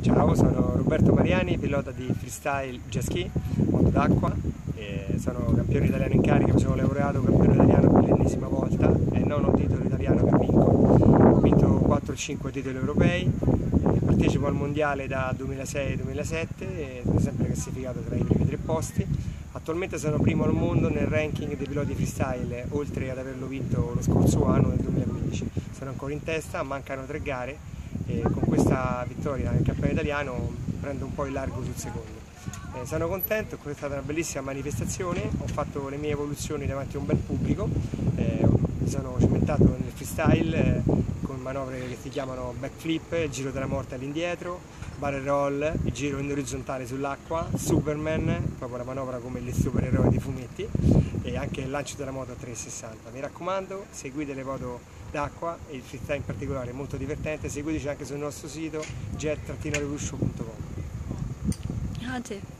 Ciao, sono Roberto Mariani, pilota di freestyle jet ski, moto d'acqua. Sono campione italiano in carica, mi sono laureato campione italiano per l'ennesima volta e non ho titolo italiano che vinco. Ho vinto 4 o 5 titoli europei, partecipo al mondiale da 2006-2007 e sono sempre classificato tra i primi tre posti. Attualmente sono primo al mondo nel ranking dei piloti freestyle, oltre ad averlo vinto lo scorso anno, nel 2015. Sono ancora in testa, mancano tre gare e con questa vittoria nel campionato italiano prendo un po' il largo sul secondo. Eh, sono contento, è stata una bellissima manifestazione, ho fatto le mie evoluzioni davanti a un bel pubblico, eh, mi sono cimentato nel freestyle eh, manovre che si chiamano backflip, giro della morte all'indietro, barrel roll, giro in orizzontale sull'acqua, Superman, proprio la manovra come il supereroe dei fumetti e anche il lancio della moto a 360. Mi raccomando, seguite le foto d'acqua e il freestyle in particolare è molto divertente, seguiteci anche sul nostro sito jet-revolution.com. Grazie.